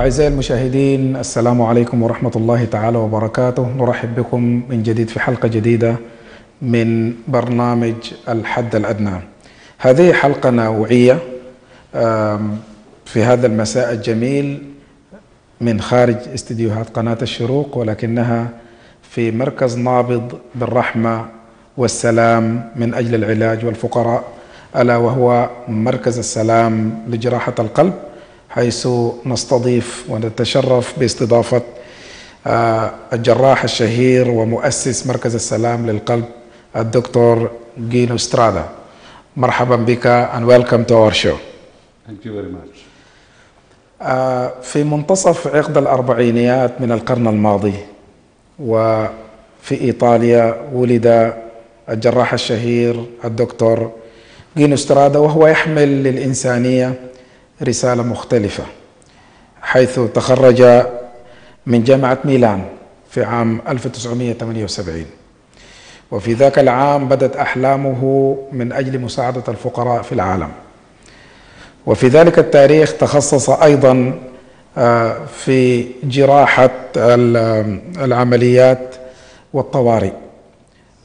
أعزائي المشاهدين السلام عليكم ورحمة الله تعالى وبركاته. نرحب بكم من جديد في حلقة جديدة من برنامج الحد الأدنى. هذه حلقة نوعية في هذا المساء الجميل من خارج استديوهات قناة الشروق ولكنها في مركز نابض بالرحمة والسلام من أجل العلاج والفقراء ألا وهو مركز السلام لجراحة القلب. حيث نستضيف ونتشرف باستضافة الجراح الشهير ومؤسس مركز السلام للقلب الدكتور جينو سترادا مرحبا بك and welcome to our show Thank you very much. في منتصف عقد الأربعينيات من القرن الماضي وفي إيطاليا ولد الجراح الشهير الدكتور جينو سترادا وهو يحمل للإنسانية رسالة مختلفة حيث تخرج من جامعة ميلان في عام 1978 وفي ذاك العام بدت أحلامه من أجل مساعدة الفقراء في العالم. وفي ذلك التاريخ تخصص أيضا في جراحة العمليات والطوارئ.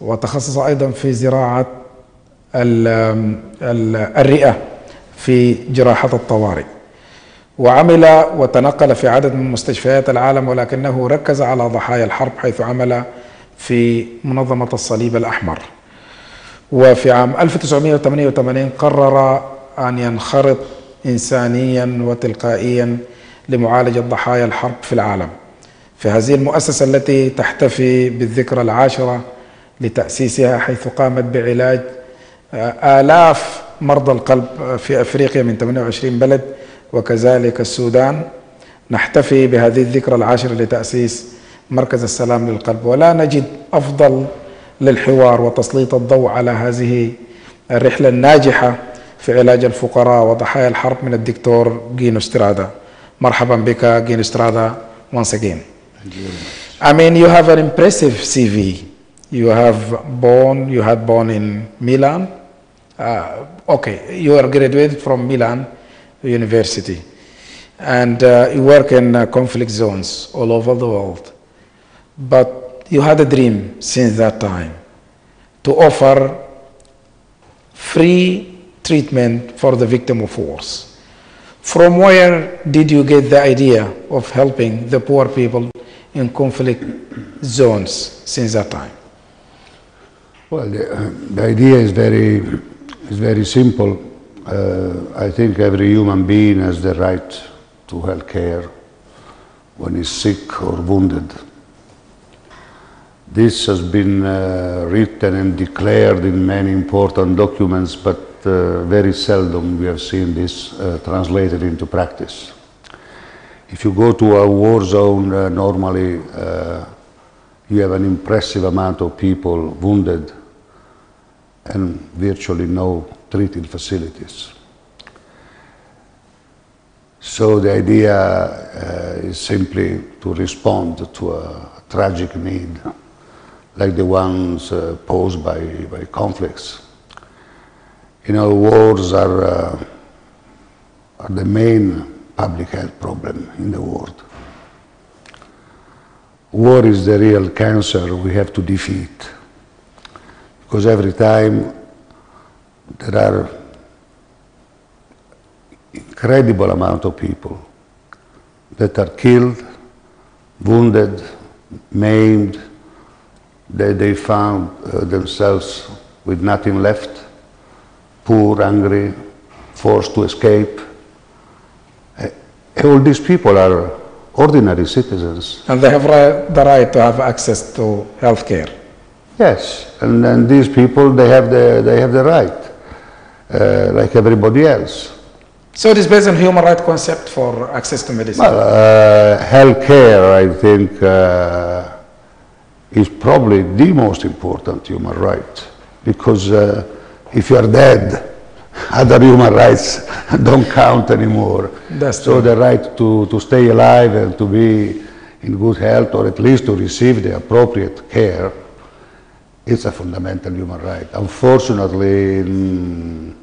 وتخصص أيضا في زراعة الرئة. في جراحة الطوارئ. وعمل وتنقل في عدد من مستشفيات العالم ولكنه ركز على ضحايا الحرب حيث عمل في منظمة الصليب الأحمر. وفي عام 1988 قرر أن ينخرط إنسانيا وتلقائيا لمعالجة ضحايا الحرب في العالم. في هذه المؤسسة التي تحتفي بالذكرى العاشرة لتأسيسها حيث قامت بعلاج آلاف مرضى القلب في أفريقيا من 28 بلد وكذلك السودان. نحتفي بهذه الذكرى العاشرة لتأسيس مركز السلام للقلب. ولا نجد أفضل للحوار وتسليط الضوء على هذه الرحلة الناجحة في علاج الفقراء وضحايا الحرب من الدكتور جينو سترادا. مرحبا بك جينو سترادا once again. I mean you have an impressive CV you have born you had born in Milan. Uh, okay you are graduated from Milan University and uh, you work in uh, conflict zones all over the world but you had a dream since that time to offer free treatment for the victim of wars. From where did you get the idea of helping the poor people in conflict zones since that time? Well, the, uh, the idea is very, is very simple. Uh, I think every human being has the right to health care when he's sick or wounded. This has been uh, written and declared in many important documents, but uh, very seldom we have seen this uh, translated into practice. If you go to a war zone, uh, normally uh, you have an impressive amount of people wounded and virtually no treating facilities. So the idea uh, is simply to respond to a tragic need like the ones uh, posed by, by conflicts. You know, wars are, uh, are the main public health problem in the world. War is the real cancer we have to defeat because every time there are incredible amount of people that are killed, wounded, maimed, they, they found uh, themselves with nothing left, poor, hungry, forced to escape. Uh, all these people are ordinary citizens. And they have the right to have access to health care. Yes, and, and these people, they have the, they have the right, uh, like everybody else. So it is based on human right concept for access to medicine. Well, uh, health care, I think, uh, is probably the most important human right because uh, if you are dead, other human rights don't count anymore. That's so true. the right to, to stay alive and to be in good health or at least to receive the appropriate care is a fundamental human right. Unfortunately, in,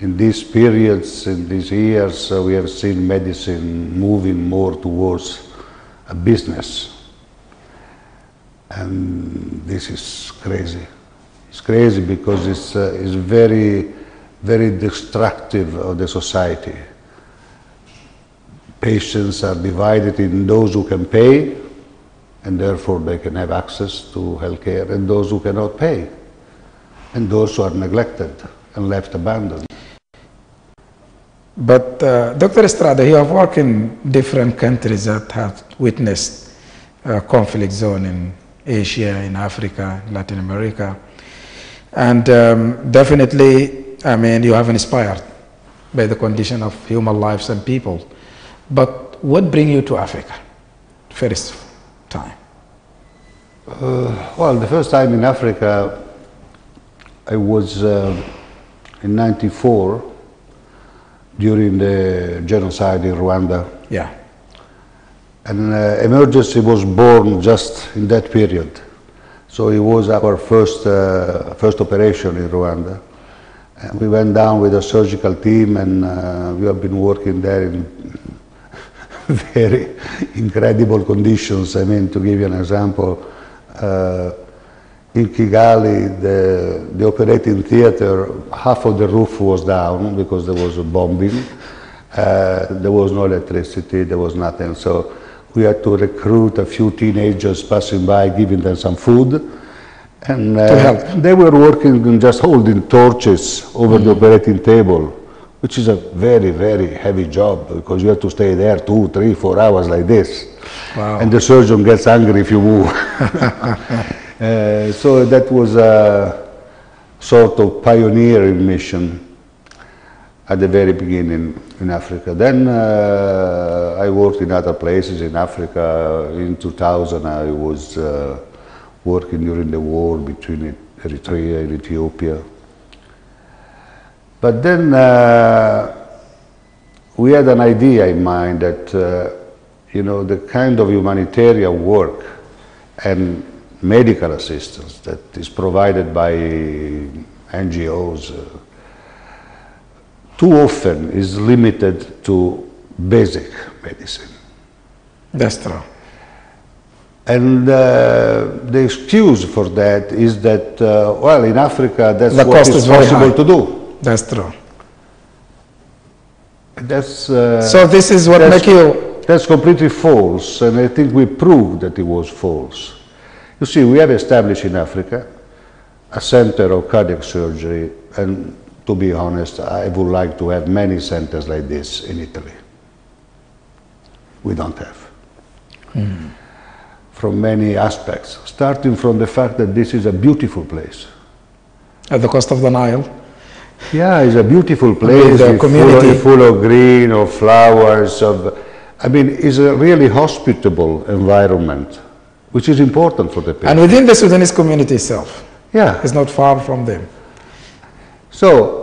in these periods, in these years, uh, we have seen medicine moving more towards a business. And this is crazy. It's crazy because it's, uh, it's very, very destructive of the society. Patients are divided in those who can pay, and therefore they can have access to healthcare, and those who cannot pay, and those who are neglected and left abandoned. But uh, Dr. Estrada, you have worked in different countries that have witnessed uh, conflict zone in Asia, in Africa, Latin America. And um, definitely, I mean, you have inspired by the condition of human lives and people. But what bring you to Africa first time? Uh, well, the first time in Africa, I was uh, in 94 during the genocide in Rwanda. Yeah. And uh, emergency was born just in that period. So it was our first, uh, first operation in Rwanda. And we went down with a surgical team and uh, we have been working there in very incredible conditions. I mean, to give you an example, uh, in Kigali, the, the operating theater, half of the roof was down because there was a bombing. Uh, there was no electricity, there was nothing. So we had to recruit a few teenagers passing by, giving them some food. And uh, they were working on just holding torches over the operating table, which is a very, very heavy job because you have to stay there two, three, four hours like this. Wow. And the surgeon gets angry if you move. Uh, so that was a sort of pioneering mission at the very beginning in Africa. Then uh, I worked in other places in Africa. In 2000, I was uh, working during the war between Eritrea and Ethiopia. But then uh, we had an idea in mind that, uh, you know, the kind of humanitarian work and medical assistance that is provided by NGOs uh, too often is limited to basic medicine. That's true. And uh, the excuse for that is that, uh, well, in Africa, that's The what is is possible high. to do. That's true. That's, uh, So this is what that's- make you, That's completely false, and I think we proved that it was false. You see, we have established in Africa a center of cardiac surgery, and to be honest, I would like to have many centers like this in Italy. We don't have. From many aspects, starting from the fact that this is a beautiful place. at the cost of the Nile, Yeah, it's a beautiful place, full, community- of, full of green, of flowers, of, I mean, it's a really hospitable environment, which is important for the people. and within the Sudanese community itself, Yeah, it's not far from them. so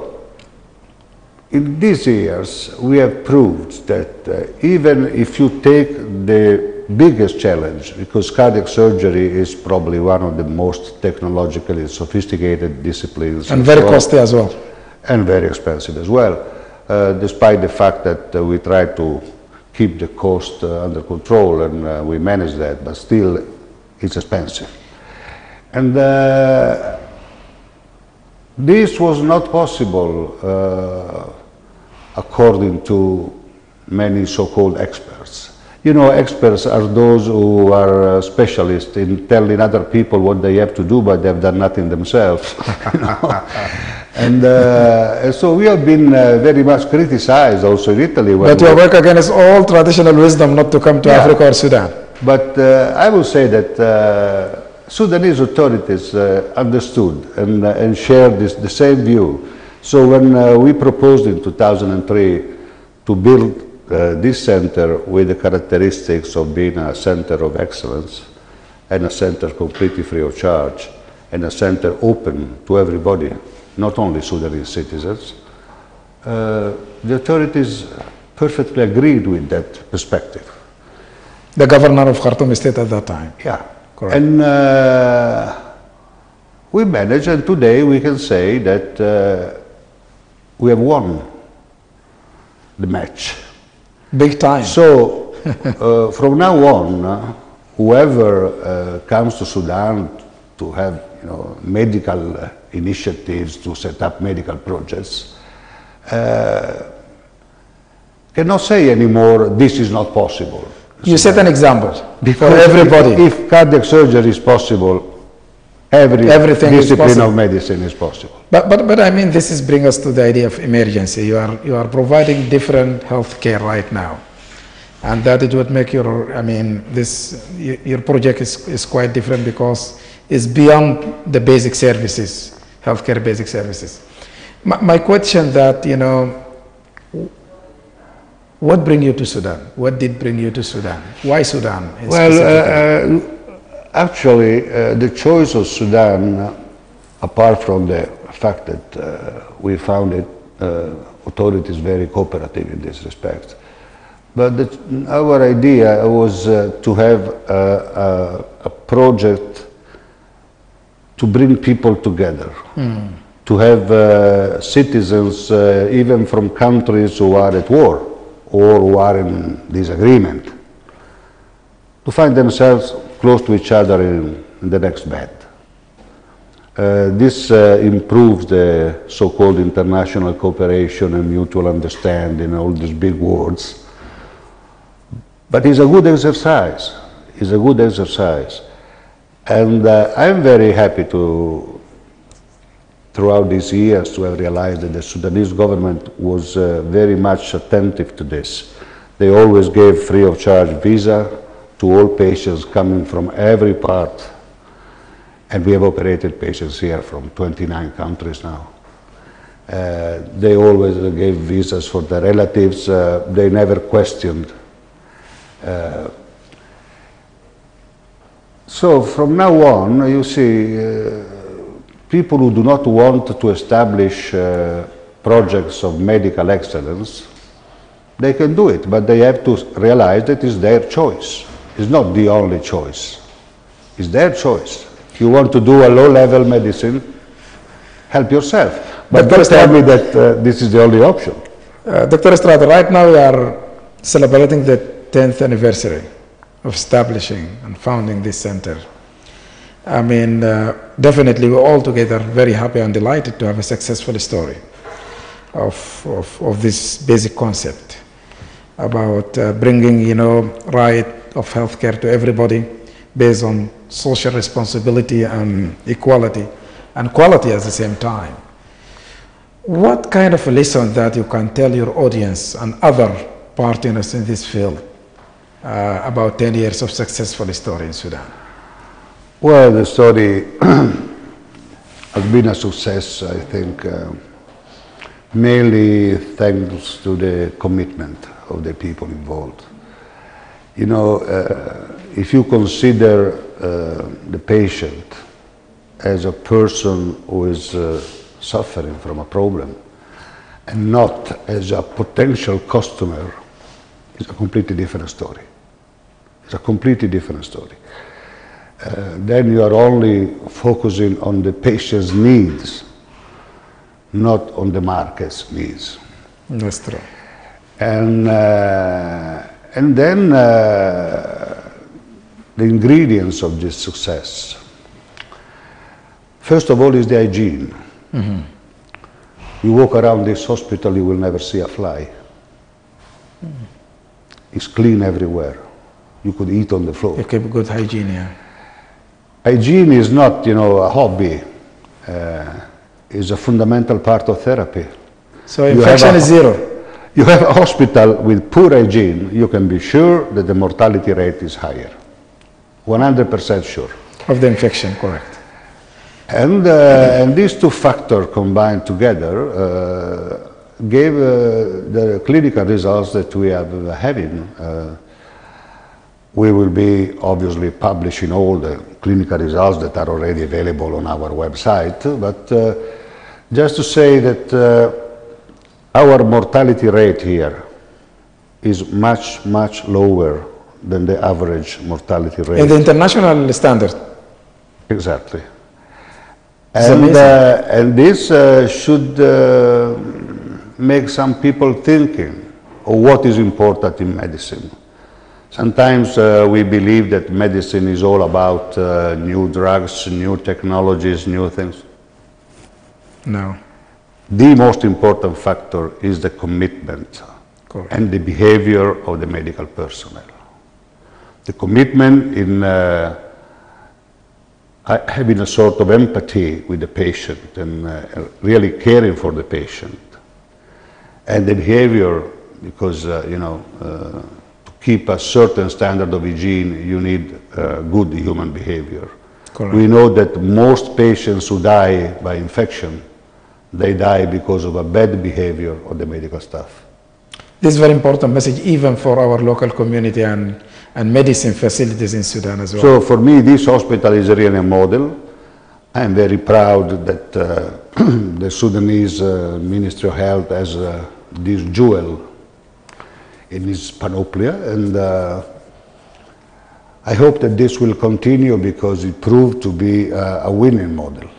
in these years, we have proved that uh, even if you take the biggest challenge, because cardiac surgery is probably one of the most technologically sophisticated disciplines. And very so- costly as well. And very expensive as well, uh, despite the fact that uh, we try to keep the cost uh, under control and uh, we manage that, but still it's expensive. And uh, this was not possible uh, according to many so-called experts. You know, experts are those who are uh, specialists in telling other people what they have to do, but they've done nothing themselves. you know. And, uh, so we have been uh, very much criticized also in Italy. When But you we- work against all traditional wisdom not to come to Yeah. Africa or Sudan. but uh, I will say that uh, Sudanese authorities uh, understood and, uh, and shared this, the same view. So when uh, we proposed in 2003 to build uh, this center with the characteristics of being a center of excellence and a center completely free of charge and a center open to everybody, not only Sudanese citizens, uh, the authorities perfectly agreed with that perspective. The governor of Khartoum state at that time. Yeah. Correct. And uh, we managed, and today we can say that uh, we have won the match. Big time. So, uh, from now on, uh, whoever uh, comes to Sudan to have you know, medical initiatives to set up medical projects uh, cannot say anymore this is not possible. you set an example for everybody. If, if cardiac surgery is possible, every Everything discipline of medicine is possible. But, but, but I mean, this is bring us to the idea of emergency. You are, you are providing different health care right now. And that is what make your, I mean, this, your project is, is quite different because it's beyond the basic services, healthcare basic services. My, my question that, you know, what bring you to Sudan? What did bring you to Sudan? Why Sudan? Well, uh, uh, actually, uh, the choice of Sudan, uh, apart from the fact that uh, we found it, uh, authorities very cooperative in this respect, but the, our idea was uh, to have a, a, a project to bring people together, to have uh, citizens, uh, even from countries who are at war or who are in disagreement, to find themselves close to each other in, in the next bed. Uh, this uh, improves the so-called international cooperation and mutual understanding, all these big words. But it's a good exercise. It's a good exercise. And uh, I'm very happy to, throughout these years, to have realized that the Sudanese government was uh, very much attentive to this. They always gave free of charge visa to all patients coming from every part. And we have operated patients here from 29 countries now. Uh, they always gave visas for their relatives. Uh, they never questioned So from now on, you see, uh, people who do not want to establish uh, projects of medical excellence, they can do it, but they have to realize that it's their choice. It's not the only choice. It's their choice. If you want to do a low-level medicine, help yourself. But But don't first tell me that uh, this is the only option. Uh, Dr. Estrada, right now we are celebrating the 10th anniversary of establishing and founding this center. I mean, uh, definitely we're all together very happy and delighted to have a successful story of, of, of this basic concept about uh, bringing, you know, right of healthcare to everybody based on social responsibility and equality and quality at the same time. What kind of a lesson that you can tell your audience and other partners in this field uh, about 10 years of successful story in Sudan? Well, the story has been a success, I think, uh, mainly thanks to the commitment of the people involved. You know, uh, if you consider uh, the patient as a person who is uh, suffering from a problem and not as a potential customer, it's a completely different story. It's a completely different story uh, then you are only focusing on the patient's needs, not on the market's needs. That's true. And, uh, and then uh, the ingredients of this success. First of all is the hygiene. You walk around this hospital, you will never see a fly. It's clean everywhere. You could eat on the floor. You keep good hygiene, yeah. Hygiene is not, you know, a hobby. Uh, it's a fundamental part of therapy. So infection a- is zero. You have a hospital with poor hygiene, you can be sure that the mortality rate is higher. 100% sure. Of the infection, correct. And, uh, and these two factors combined together uh, gave uh, the clinical results that we are having. We will be obviously publishing all the clinical results that are already available on our website, but uh, just to say that uh, our mortality rate here is much, much lower than the average mortality rate. In the international standard, Exactly. And, uh, and this uh, should uh, make some people thinking of what is important in medicine. Sometimes uh, we believe that medicine is all about uh, new drugs, new technologies, new things. No. The most important factor is the commitment and the behavior of the medical personnel. The commitment in uh, having a sort of empathy with the patient and uh, really caring for the patient. And the behavior, because, uh, you know, uh, keep a certain standard of hygiene, you need uh, good human behavior. Correct. We know that most patients who die by infection, they die because of a bad behavior of the medical staff. This is very important message even for our local community and, and medicine facilities in Sudan as well. So for me, this hospital is really a model. I'm very proud that uh, the Sudanese uh, Ministry of Health has uh, this jewel in its panoplia, and uh, I hope that this will continue because it proved to be uh, a winning model.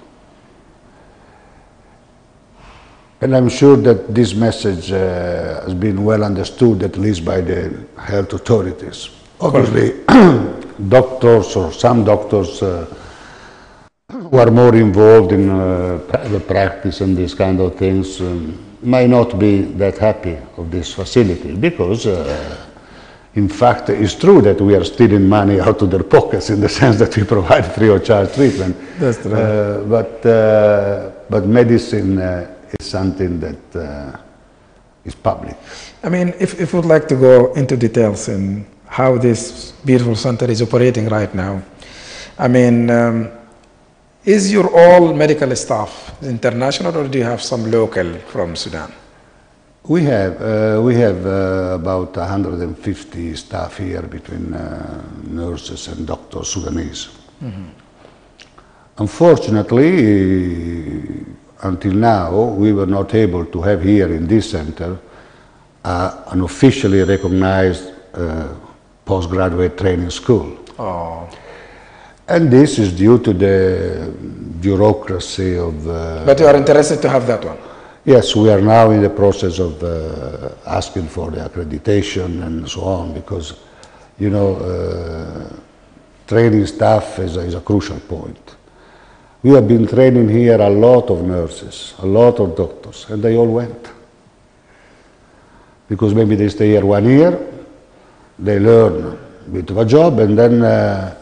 And I'm sure that this message uh, has been well understood, at least by the health authorities. Obviously, doctors or some doctors uh, who are more involved in uh, private practice and these kind of things um, might not be that happy of this facility because, uh, in fact, it's true that we are stealing money out of their pockets in the sense that we provide free of charge treatment. That's true. Uh, but, uh, but medicine uh, is something that uh, is public. I mean, if, if we'd like to go into details in how this beautiful center is operating right now, I mean, um, is your all medical staff international or do you have some local from Sudan? We have, uh, we have uh, about 150 staff here between uh, nurses and doctors, Sudanese. Unfortunately, until now, we were not able to have here in this center uh, an officially recognized uh, postgraduate training school. Oh, And this is due to the bureaucracy of uh, but you are interested to have that one? Yes, we are now in the process of uh, asking for the accreditation and so on because, you know, uh, training staff is a, is a crucial point. We have been training here a lot of nurses, a lot of doctors, and they all went. Because maybe they stay here one year, they learn a bit of a job, and then uh,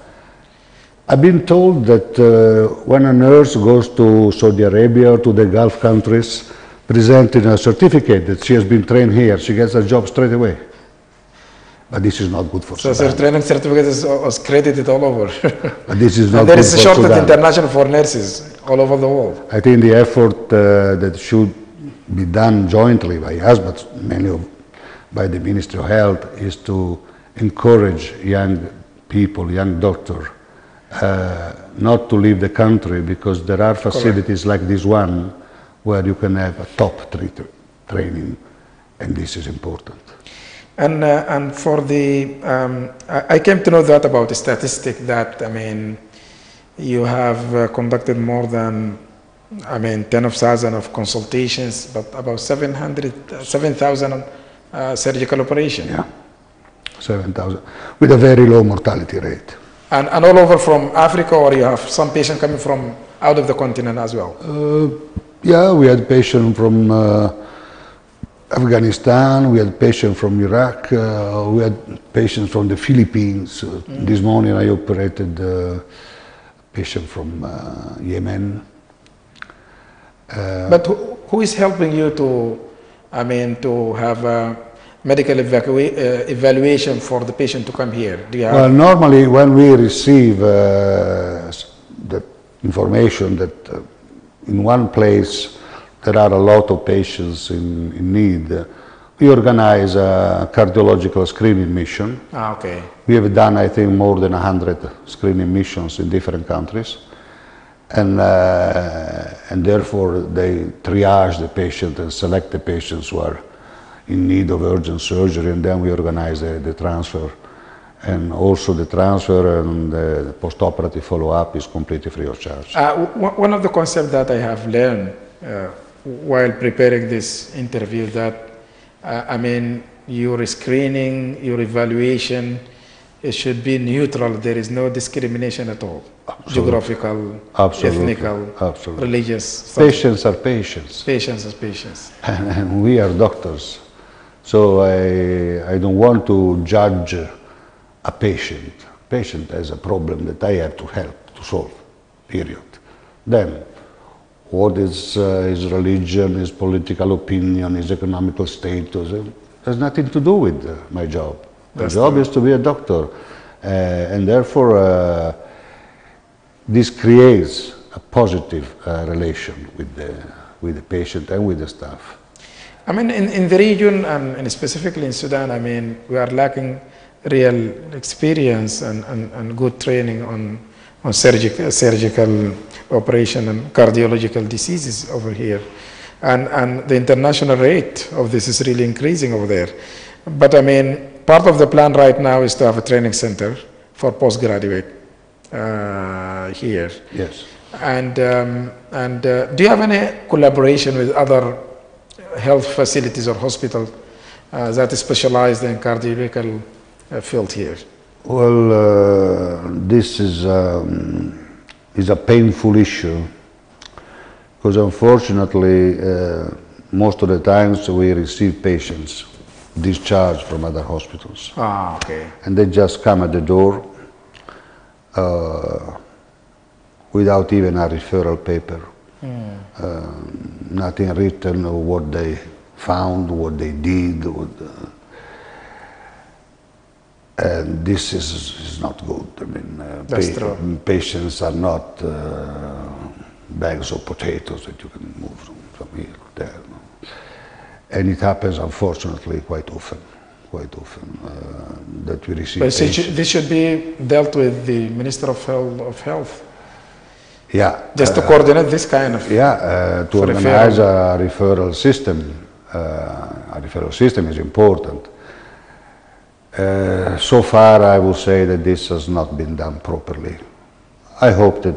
I've been told that uh, when a nurse goes to Saudi Arabia or to the Gulf countries, presenting a certificate that she has been trained here, she gets a job straight away. But this is not good for So, Sudan. your training certificate is, is credited all over. But this is not and there good is a for shortage international for nurses all over the world. I think the effort uh, that should be done jointly by us, but mainly of, by the Ministry of Health, is to encourage young people, young doctors, not to leave the country because there are facilities like this one where you can have a top tra- training, and this is important. And, uh, and for the, um, I, I came to know that about the statistic that, I mean, you have uh, conducted more than, I mean, 10 of thousand of consultations, but about 700, uh, 7,000 uh, surgical operation. Yeah, 7,000, with a very low mortality rate. And, and all over from Africa, or you have some patient coming from out of the continent as well? Uh, yeah, we had patients from uh, Afghanistan, we had patients from Iraq, uh, we had patients from the Philippines. Uh, This morning I operated uh, a patient from uh, Yemen. But who, who is helping you to, I mean, to have a medical evacua- uh, evaluation for the patient to come here? Do you have? Well, normally when we receive uh, the information that uh, in one place there are a lot of patients in, in need, we organize a cardiological screening mission. ah, okay. We have done, I think, more than 100 screening missions in different countries. And, uh, and therefore, they triage the patient and select the patients who are in need of urgent surgery, and then we organize the, the transfer. And also, the transfer and the post-operative follow-up is completely free of charge. Uh, w- one of the concepts that I have learned uh, while preparing this interview that, uh, I mean, your screening, your evaluation, it should be neutral. There is no discrimination at all. Geographical, Absolutely. ethnical, Absolutely. religious. something. Patients are patients, Patients are patients. and we are doctors. So I, I don't want to judge a patient. Patient has a problem that I have to help to solve, period. Then, what is uh, his religion, his political opinion, his economical status, uh, has nothing to do with uh, my job. My That's job true. is to be a doctor. Uh, and therefore, uh, this creates a positive relation with the, with the patient and with the staff. I mean, in, in the region and, and specifically in Sudan, I mean, we are lacking real experience and, and, and good training on, on surgical, surgical operation and cardiological diseases over here. And, and the international rate of this is really increasing over there. But I mean, part of the plan right now is to have a training center for postgraduate uh, here. Yes. And, um, and uh, do you have any collaboration with other health facilities or hospitals uh, that is specialized in cardiovascular uh, field here? Well, uh, this is, um, is a painful issue because unfortunately, uh, most of the times we receive patients discharged from other hospitals Ah, okay. and they just come at the door uh, without even a referral paper. Uh, nothing written of what they found, what they did. What, uh, and this is, is not good. I mean, uh, true. patients are not uh, bags of potatoes that you can move from, from here to there. no. And it happens, unfortunately, quite often. Quite often uh, that we receive But this patients. should, this should be dealt with the Minister of Health. Of Health Yeah, just to coordinate this kind of. Yeah, uh, to organize a referral system, uh, a referral system is important. Uh, so far, I will say that this has not been done properly. I hope that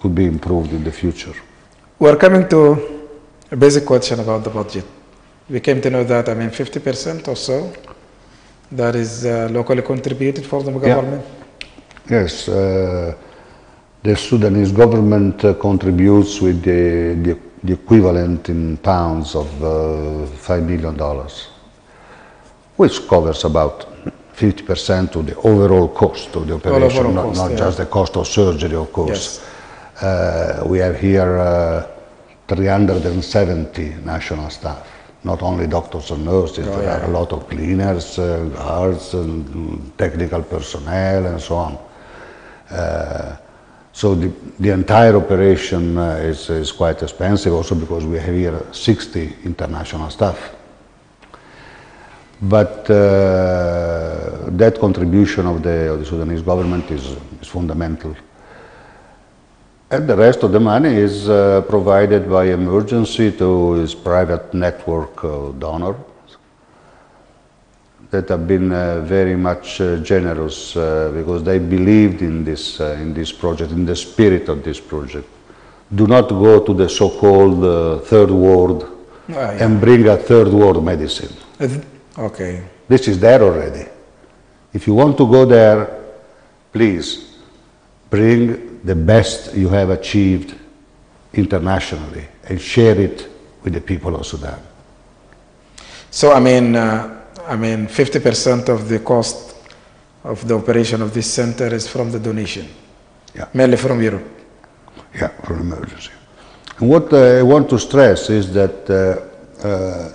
could be improved in the future. We're coming to a basic question about the budget. We came to know that, I mean, 50% or so that is uh, locally contributed for the government. Yes, uh, the Sudanese government uh, contributes with the, the, the equivalent in pounds of uh, $5 million, which covers about 50% of the overall cost of the operation, not, cost, not yeah. just the cost of surgery, of course. Yes. Uh, we have here uh, 370 national staff, not only doctors and nurses, Oh, there yeah. are a lot of cleaners, uh, guards, and technical personnel, and so on. Uh, so the, the entire operation uh, is, is quite expensive also because we have here 60 international staff. But uh, that contribution of the, of the Sudanese government is, is fundamental. And the rest of the money is uh, provided by emergency to his private network of donors that have been uh, very much uh, generous uh, because they believed in this, in this project, in the spirit of this project. Do not go to the so-called third world Ah, yeah. and bring a third world medicine. Okay. This is there already. If you want to go there, please bring the best you have achieved internationally and share it with the people of Sudan. So I mean, uh, I mean, 50% of the cost of the operation of this center is from the donation, Yeah. mainly from Europe. Yeah, for emergency. And what uh, I want to stress is that uh, uh,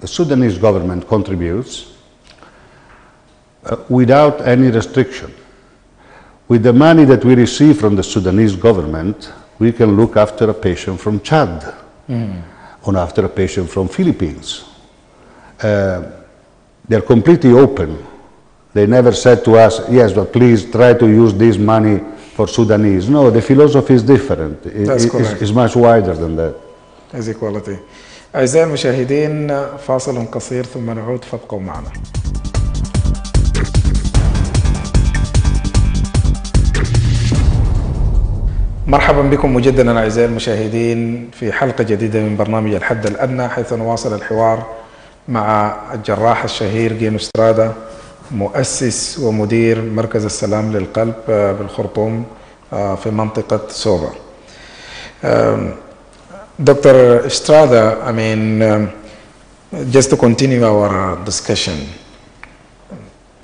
the Sudanese government contributes uh, without any restriction. With the money that we receive from the Sudanese government, we can look after a patient from Chad or after a patient from Philippines. Uh, they're completely open. They never said to us, yes, but please try to use this money for Sudanese. No, the philosophy is different. It- That's it- it's- correct. it's much wider than that. as equality. أعزائي المشاهدين فاصل قصير ثم نعود فابقوا معنا. مرحبا بكم مجددا اعزائي المشاهدين في حلقه جديده من برنامج الحد الادنى حيث نواصل الحوار مع الجراح الشهير جينو سترادا مؤسس ومدير مركز السلام للقلب آه، بالخرطوم آه، في منطقه سوبا. Dr. Estrada, I mean, um, just to continue our discussion,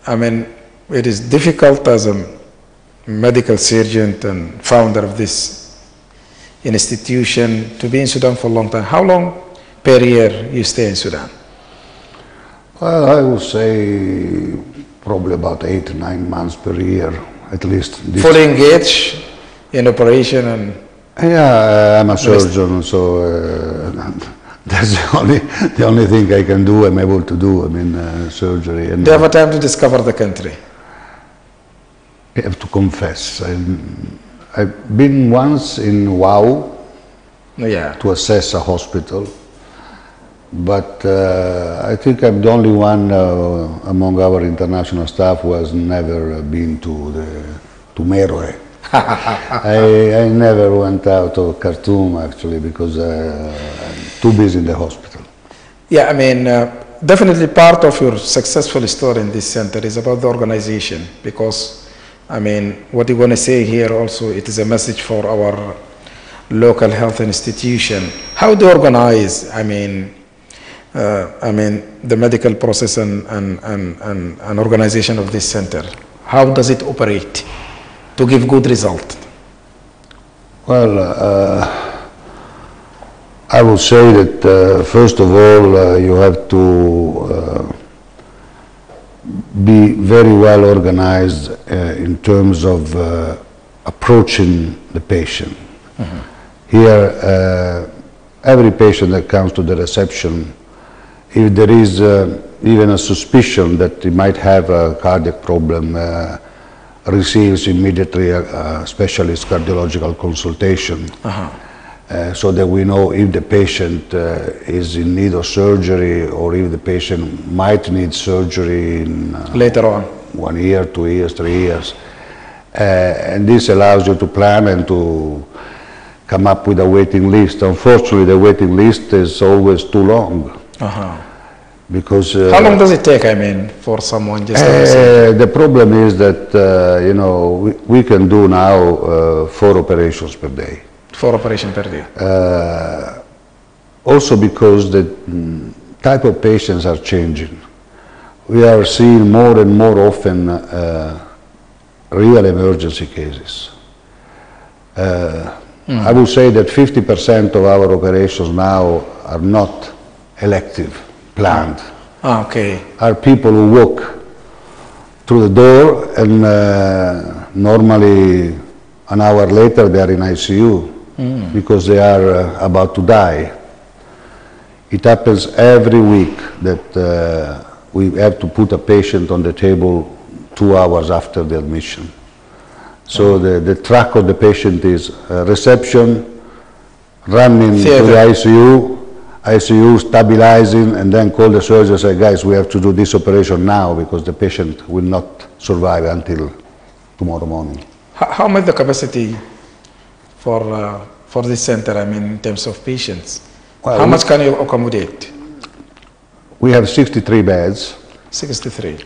I mean, it is difficult as a medical surgeon and founder of this institution to be in Sudan for a long time. How long per year you stay in Sudan? Well, I would say probably about eight, nine months per year, at least. Fully engaged in operation and Yeah, I'm a surgeon, so uh, that's the only, the only thing I can do, I'm able to do, I mean, uh, surgery. And do you have a time to discover the country? I have to confess, I, I've been once in Wau Yeah. to assess a hospital, but uh, I think I'm the only one uh, among our international staff who has never uh, been to, the, to Meroe. I, I never went out of Khartoum actually because uh, I'm too busy in the hospital. Yeah, I mean, uh, definitely part of your successful story in this center is about the organization because, I mean, what you're going to say here also, it is a message for our local health institution. How do you organize, I mean, uh, I mean, the medical process and, and, and, and, and organization of this center? How does it operate to give good result? Well, uh, I will say that uh, first of all, uh, you have to uh, be very well organized uh, in terms of uh, approaching the patient. Here, uh, every patient that comes to the reception, if there is uh, even a suspicion that he might have a cardiac problem, uh, receives immediately a, a specialist cardiological consultation uh, so that we know if the patient uh, is in need of surgery or if the patient might need surgery in uh, Later on. one year, two years, three years. Uh, and this allows you to plan and to come up with a waiting list. Unfortunately, the waiting list is always too long Uh-huh. because uh, How long does it take, I mean, for someone just uh, the problem is that uh, you know we, we can do now uh, four operations per day. Four operation per day? Uh, also because the mm, type of patients are changing. We are seeing more and more often uh, real emergency cases. Uh, I would say that 50% of our operations now are not elective, planned Ah, okay. are people who walk through the door and uh, normally an hour later they are in ICU because they are uh, about to die. It happens every week that uh, we have to put a patient on the table two hours after the admission. So the, the track of the patient is uh, reception, running to the ICU, ICU stabilizing, and then call the surgeon and say, guys, we have to do this operation now because the patient will not survive until tomorrow morning. How, how much the capacity for uh, for this center? I mean, in terms of patients, Well, how much can you accommodate? We have 63 beds, Sixty-three.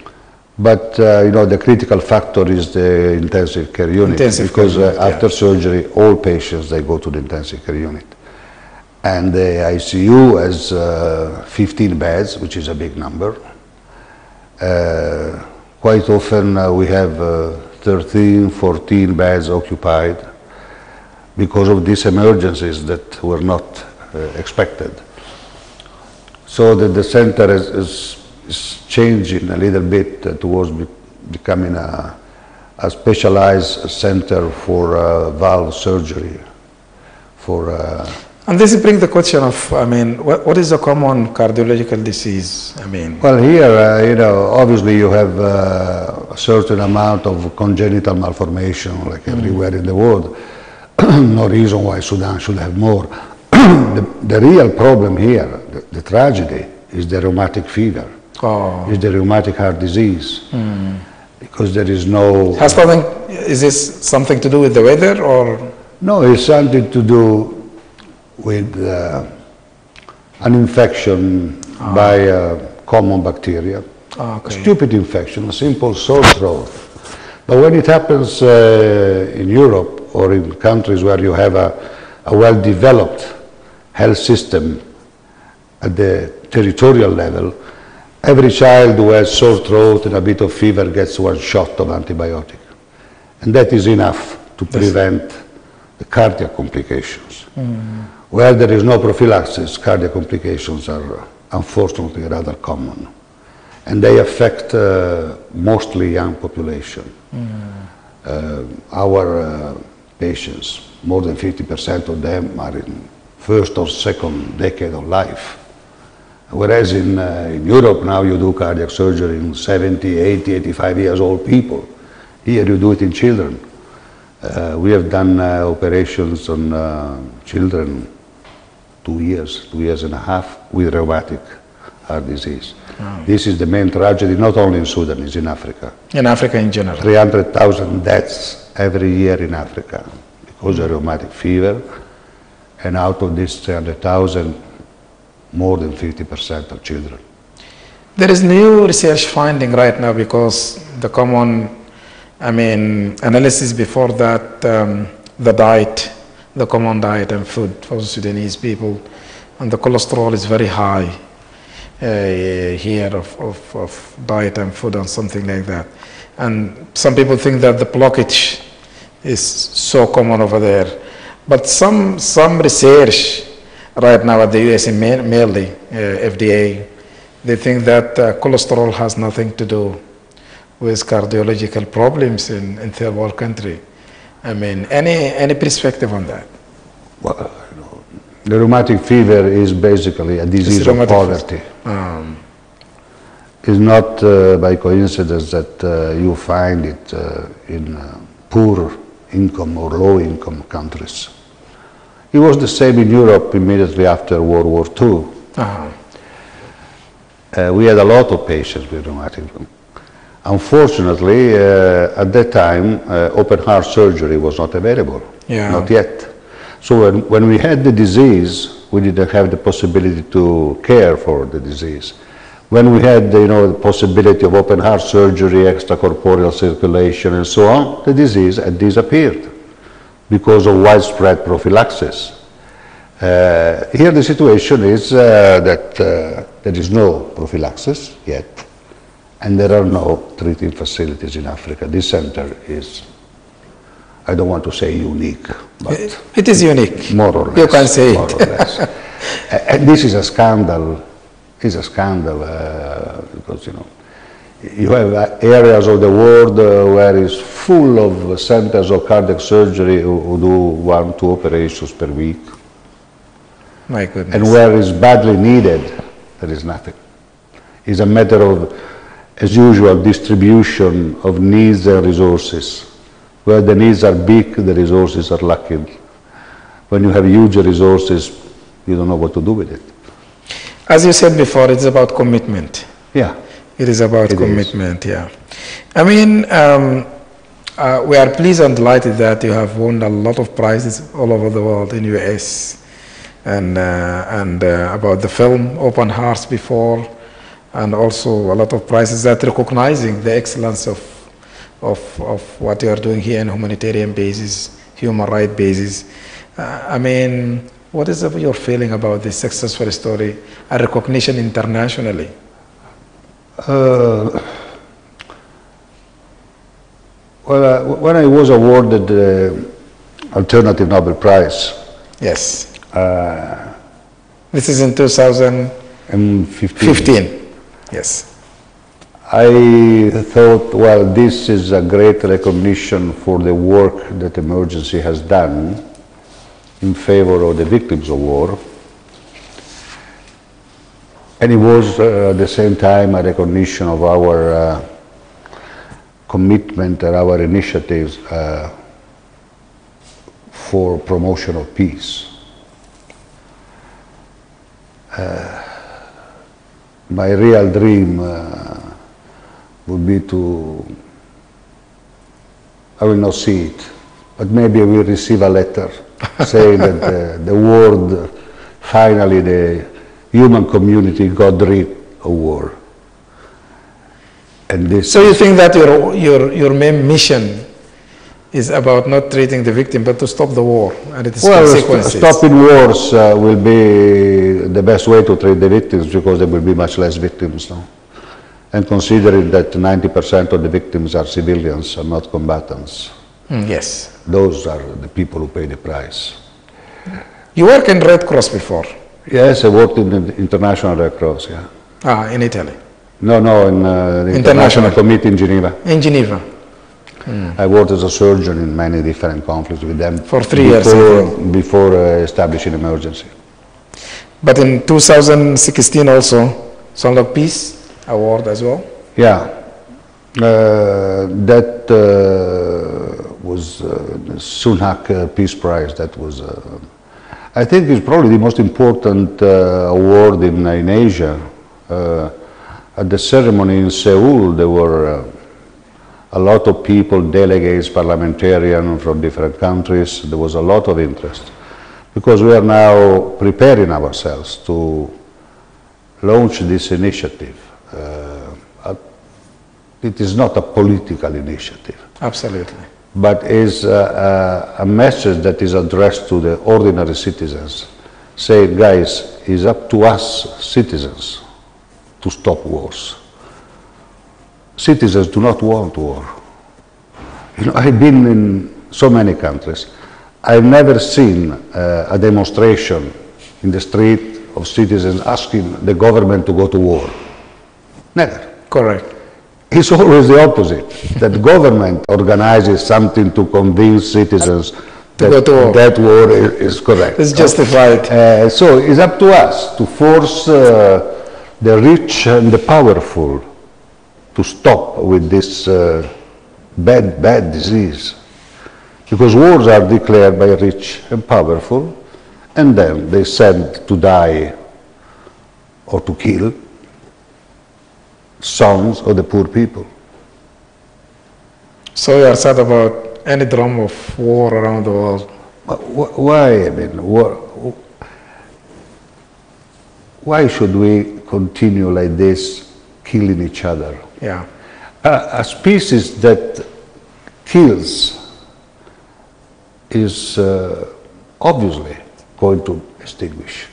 but uh, you know the critical factor is the intensive care unit Intensive because care uh, unit, yeah. after surgery, all patients they go to the intensive care unit, and the ICU has uh, 15 beds, which is a big number. Uh, quite often uh, we have uh, 13, 14 beds occupied because of these emergencies that were not uh, expected. So that the center is, is, is changing a little bit uh, towards be, becoming a, a specialized center for valve surgery, for And this brings the question of, I mean, what, what is a common cardiological disease? I mean, Well, here, uh, you know, obviously you have uh, a certain amount of congenital malformation, like everywhere in the world. no reason why Sudan should have more. the, the real problem here, the, the tragedy, is the rheumatic fever, oh, is the rheumatic heart disease, because there is no. has something, is this something to do with the weather or? No, it's something to do with uh, an infection by a common bacteria. Ah, okay. Stupid infection, a simple sore throat. But when it happens uh, in Europe or in countries where you have a, a well-developed health system at the territorial level, every child who has sore throat and a bit of fever gets one shot of antibiotic. And that is enough to prevent the cardiac complications. Where there is no prophylaxis, cardiac complications are unfortunately rather common. And they affect uh, mostly young population. Uh, our uh, patients, more than 50% of them are in first or second decade of life. Whereas in, uh, in Europe now you do cardiac surgery in 70, 80, 85 years old people. Here you do it in children. Uh, we have done uh, operations on uh, children two years, two years and a half with rheumatic heart disease. This is the main tragedy, not only in Sudan, it's in Africa. In Africa in general. 300,000 deaths every year in Africa because of rheumatic fever, and out of this 300,000, more than 50% are children. There is new research finding right now because the common, I mean, analysis before that, um, the diet, the common diet and food for Sudanese people, and the cholesterol is very high uh, here of, of, of diet and food and something like that. And some people think that the blockage is so common over there. But some, some research right now at the US, mainly uh, FDA, they think that uh, cholesterol has nothing to do with cardiological problems in, in third world country. I mean, any, any perspective on that? Well, you the rheumatic fever is basically a disease of poverty. Um, It's not uh, by coincidence that uh, you find it uh, in uh, poor income or low income countries. It was the same in Europe immediately after World War II. uh, Uh, we had a lot of patients with rheumatic. Unfortunately, uh, at that time, uh, open heart surgery was not available. Yeah. Not yet. So when, when we had the disease, we didn't have the possibility to care for the disease. When we had, you know, the possibility of open heart surgery, extracorporeal circulation, and so on, the disease had disappeared because of widespread prophylaxis. Uh, here the situation is uh, that uh, there is no prophylaxis yet, and there are no treating facilities in Africa. This center is, I don't want to say unique, but it is unique. more or less. You can say more it. or less. And this is a scandal. Is a scandal uh, because you know you have uh, areas of the world uh, where it's full of centers of cardiac surgery who, who do one two operations per week. My goodness. And where is badly needed, there is nothing. It's a matter of, as usual, distribution of needs and resources. Where the needs are big, the resources are lacking. When you have huge resources, you don't know what to do with it. As you said before, it's about commitment. Yeah. It is about It is. commitment, yeah. I mean, um, uh, we are pleased and delighted that you have won a lot of prizes all over the world in US, and uh, and uh, about the film Open Hearts before, and also a lot of prizes that recognizing the excellence of of of what you are doing here on humanitarian basis, human right basis. Uh, I mean, what is your feeling about this successful story and recognition internationally? Uh, well, uh, when I was awarded the Alternative Nobel Prize Yes. uh, This is in 2015. 15, Yes. I thought, well, this is a great recognition for the work that emergency has done in favor of the victims of war. And it was uh, at the same time a recognition of our uh, commitment and our initiatives uh, for promotion of peace. My real dream uh, would be to, I will not see it, but maybe we'll receive a letter saying that the, the world, finally the human community got rid of war. And this So you think that your, your, your main mission is about not treating the victim, but to stop the war and its well, st- stopping wars uh, will be the best way to treat the victims because there will be much less victims now. And considering that 90% of the victims are civilians and not combatants, Mm, yes. those are the people who pay the price. You worked in Red Cross before, Yes, I worked in the International Red Cross, yeah. ah, in Italy, No, no, in uh, the International. International Committee in Geneva. in Geneva. I worked as a surgeon in many different conflicts with them. For three years, before, Before uh, establishing emergency. But in 2016 also, Song of Peace Award as well. Yeah, uh, that uh, was uh, the Sunhak uh, Peace Prize. That was, uh, I think, is probably the most important uh, award in, in Asia. At the ceremony in Seoul, there were a lot of people, delegates, parliamentarians from different countries. There was a lot of interest because we are now preparing ourselves to launch this initiative. Uh, uh, it is not a political initiative, Absolutely. but is a, a, a message that is addressed to the ordinary citizens, saying, guys, it's up to us citizens to stop wars. Citizens do not want war. You know, I've been in so many countries. I've never seen uh, a demonstration in the street of citizens asking the government to go to war. Never. Correct. It's always the opposite. that government organizes something to convince citizens that to war. that war is, is correct. It's justified. Uh, so it's up to us to force uh, the rich and the powerful to stop with this uh, bad, bad disease. Because wars are declared by rich and powerful, and then they send to die or to kill sons of the poor people. So you are sad about any drama of war around the world. Wh- wh- Why, I mean, wh- why should we continue like this, killing each other? Yeah. A species that kills is uh, obviously going to extinguish.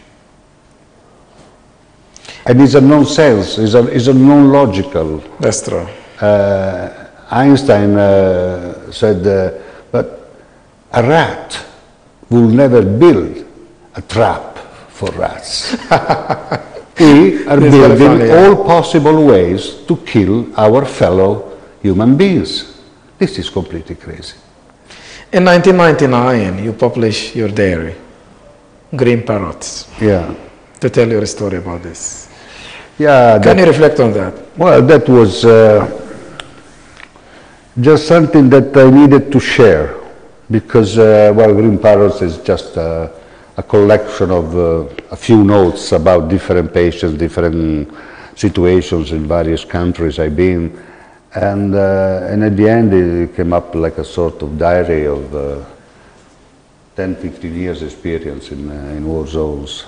And it's a nonsense, it's a, it's a non-logical. That's true. Uh, Einstein uh, said, uh, but a rat will never build a trap for rats. we are building funny, yeah. all possible ways to kill our fellow human beings. This is completely crazy. In 1999, you published your diary, Green Parrots, Yeah. to tell your story about this. Yeah, that, Can you reflect on that? well, that was uh, just something that I needed to share because, uh, well, Green Parrots is just uh, a collection of uh, a few notes about different patients, different situations in various countries I've been. And, uh, and at the end, it came up like a sort of diary of uh, 10, 15 years experience in, uh, in war zones.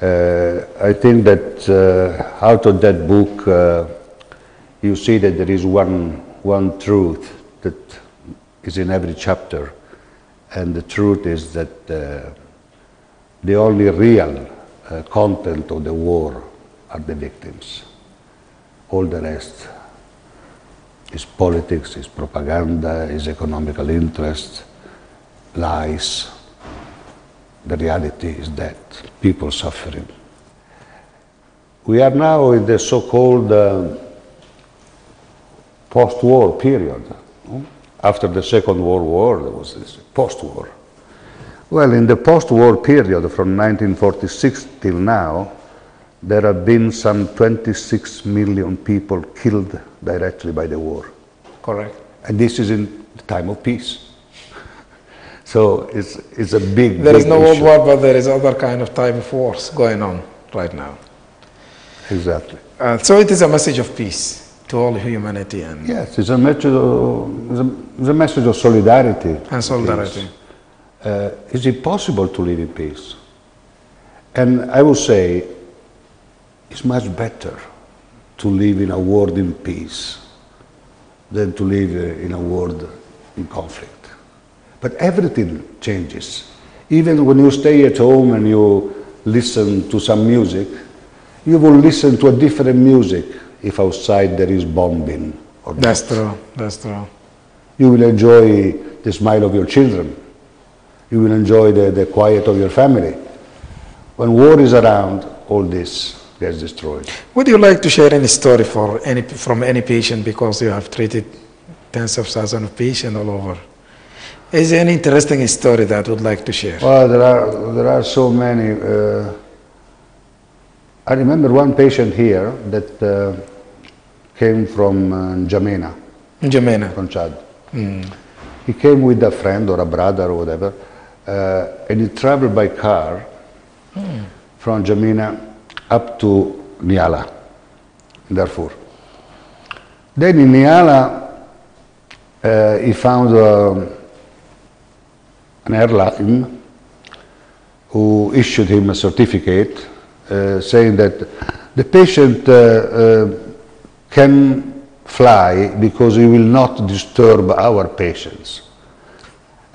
Uh, I think that uh, out of that book, uh, you see that there is one, one truth that is in every chapter. And the truth is that the only real content of the war are the victims. All the rest is politics, is propaganda, is economical interest, lies. The reality is that people suffering. We are now in the so-called uh, post-war period. After the Second World War, there was this post-war. Well, in the post-war period from 1946 till now, there have been some 26 million people killed directly by the war. Correct. And this is in the time of peace. So it's, it's a big, There is big no world war, but there is other kind of type of wars going on right now. Exactly. Uh, so it is a message of peace to all humanity and, Yes, it's a message of, it's a, it's a message of solidarity. and solidarity. Uh, is it possible to live in peace? And I will say, it's much better to live in a world in peace than to live in a world in conflict. But everything changes. Even when you stay at home and you listen to some music, you will listen to a different music if outside there is bombing or not. That's true. That's true. You will enjoy the smile of your children. You will enjoy the, the quiet of your family. When war is around, all this gets destroyed. Would you like to share any story for any from any patient because you have treated tens of thousands of patients all over? Is there any interesting story that would like to share? Well, there are, there are so many. Uh, I remember one patient here that uh, came from uh, N'Djamena, Jamena. from Chad. He came with a friend or a brother or whatever, uh, and he traveled by car from Jamina up to Nyala, Darfur. Then in Nyala, uh, he found um, an airline who issued him a certificate uh, saying that the patient uh, uh, can fly because he will not disturb our patients.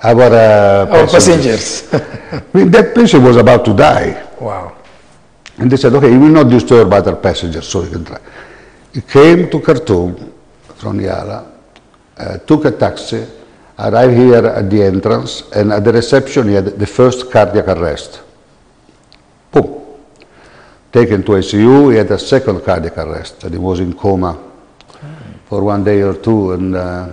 Our, uh, Our passengers. I mean, that patient was about to die. wow. And they said, okay, he will not disturb other passengers, so he can try. He came to Khartoum from Nyala, uh, took a taxi, arrived here at the entrance, and at the reception he had the first cardiac arrest. Boom. Taken to ICU, he had a second cardiac arrest, and he was in coma for one day or two. And uh,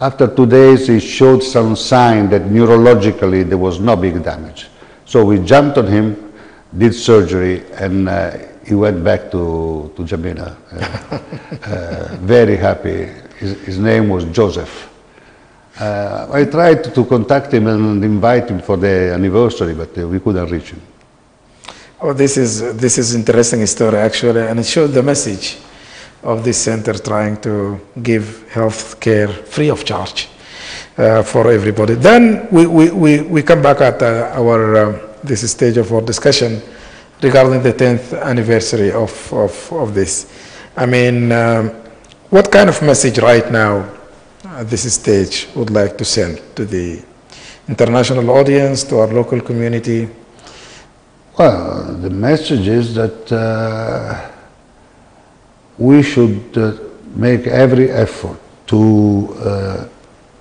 after two days, he showed some sign that neurologically there was no big damage. So we jumped on him, did surgery, and uh, he went back to, to Jamina. Uh, uh, very happy. His, his name was Joseph. Uh, I tried to contact him and invite him for the anniversary, but uh, we couldn't reach him. Oh, this is this is interesting story actually, and it shows the message of this center trying to give health care free of charge uh, for everybody. Then we, we, we, we come back at uh, our uh, this stage of our discussion regarding the 10th anniversary of, of, of this. I mean, um, what kind of message right now at this stage would like to send to the international audience, to our local community? Well, the message is that uh, we should uh, make every effort to uh,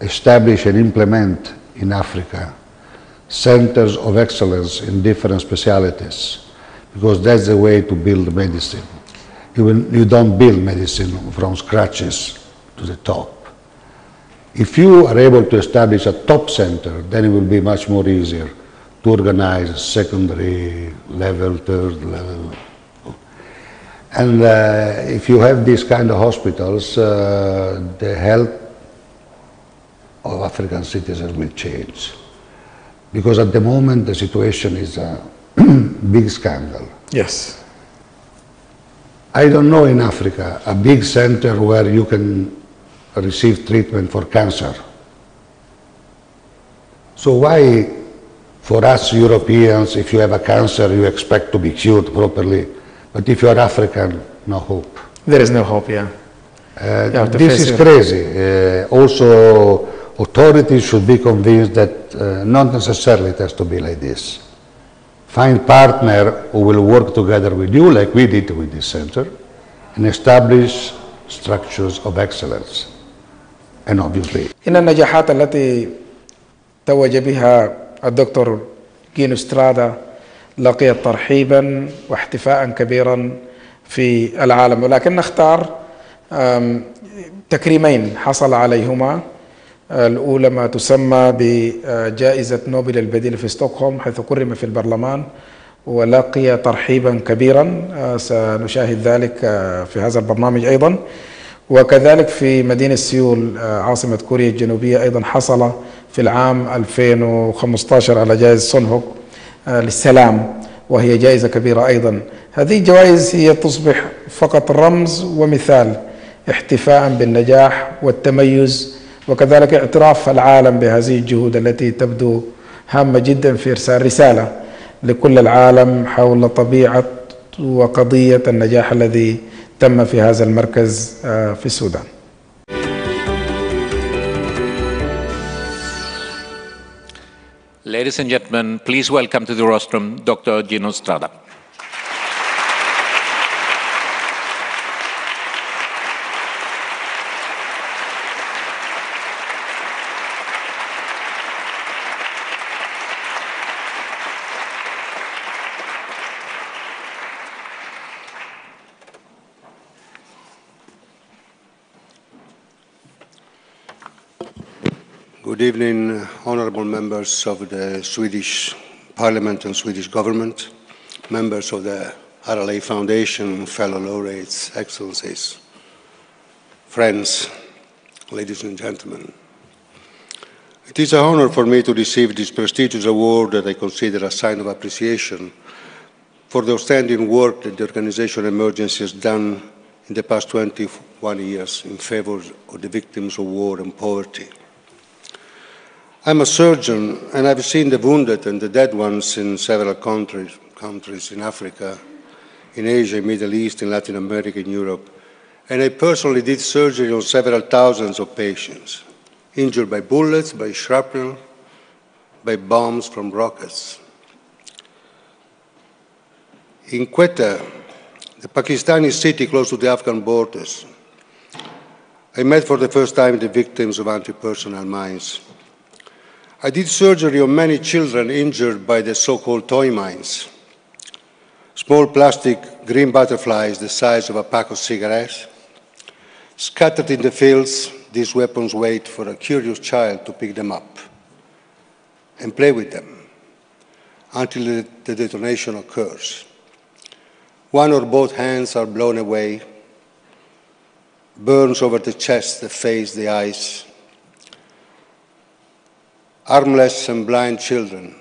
establish and implement in Africa centers of excellence in different specialities, because that's the way to build medicine. You, will, you don't build medicine from scratches to the top. If you are able to establish a top center, then it will be much more easier to organize secondary level, third level. And uh, if you have these kind of hospitals, uh, the health of African citizens will change. Because at the moment the situation is a big scandal. Yes. I don't know in Africa a big center where you can receive treatment for cancer. So why, for us Europeans, if you have a cancer, you expect to be cured properly, but if you are African, no hope. There is no hope, yeah. Uh, You have to this is crazy. Uh, also, authorities should be convinced that uh, not necessarily it has to be like this. Find partner who will work together with you, like we did with this center, and establish structures of excellence. And obviously, إن النجاحات التي توج بها الدكتور جينو سترادا لقيت ترحيبا واحتفاء كبيرا في العالم ولكن نختار أم، تكريمين حصل عليهما الأولى ما تسمى بجائزة نوبل البديل في ستوكهولم حيث كرم في البرلمان ولقي ترحيبا كبيرا. آه، سنشاهد ذلك آه، في هذا البرنامج أيضا. وكذلك في مدينة سيول آه، عاصمة كوريا الجنوبية أيضا حصل في العام 2015 على جائزة سونهوك للسلام وهي جائزة كبيرة أيضا. هذه الجوائز هي تصبح فقط رمز ومثال احتفاء بالنجاح والتميز وكذلك اعتراف العالم بهذه الجهود التي تبدو هامة جدا في إرسال رسالة لكل العالم حول طبيعة وقضية النجاح الذي تم في هذا المركز في السودان Ladies and gentlemen, please welcome to the rostrum Dr. Gino Strada. Good evening, honorable members of the Swedish Parliament and Swedish government, members of the RLA Foundation, fellow laureates, excellencies, friends, ladies and gentlemen. It is an honor for me to receive this prestigious award that I consider a sign of appreciation for the outstanding work that the organization Emergency has done in the past 21 years in favor of the victims of war and poverty. I'm a surgeon and I've seen the wounded and the dead ones in several countries, countries in Africa, in Asia, Middle East, in Latin America, in Europe. And I personally did surgery on several thousands of patients, injured by bullets, by shrapnel, by bombs from rockets. In Quetta, the Pakistani city close to the Afghan borders, I met for the first time the victims of anti-personnel mines. I did surgery on many children injured by the so-called toy mines. Small plastic green butterflies the size of a pack of cigarettes. Scattered in the fields, these weapons wait for a curious child to pick them up and play with them until the, detonation occurs. One or both hands are blown away, burns over the chest, the face, the eyes, armless and blind children.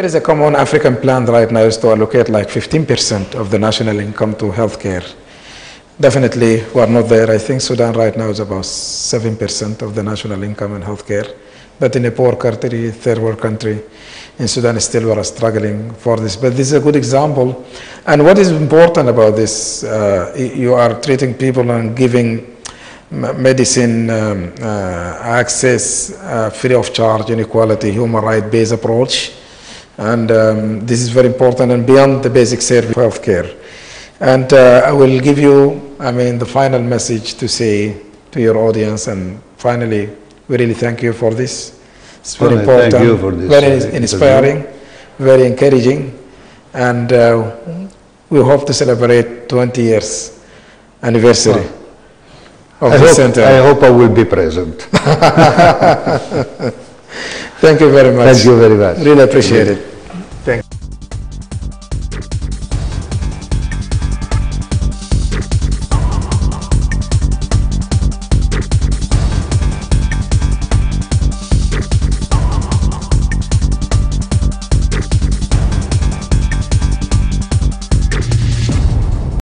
There is a common African plan right now is to allocate like 15% of the national income to healthcare. Definitely, we are not there. I think Sudan right now is about 7% of the national income in healthcare. But in a poor country, third world country, in Sudan still we are struggling for this. But this is a good example. And what is important about this, uh, you are treating people and giving medicine um, uh, access uh, free of charge, inequality, human right based approach. And um, this is very important and beyond the basic service of healthcare. And uh, I will give you I mean, the final message to say to your audience, and finally, we really thank you for this. It's very Well, thank important, you for this, very uh, inspiring, very encouraging, and uh, we hope to celebrate 20 years anniversary of I the hope, center. I hope I will be present. Thank you very much. Thank you very much. Really appreciate it. Thank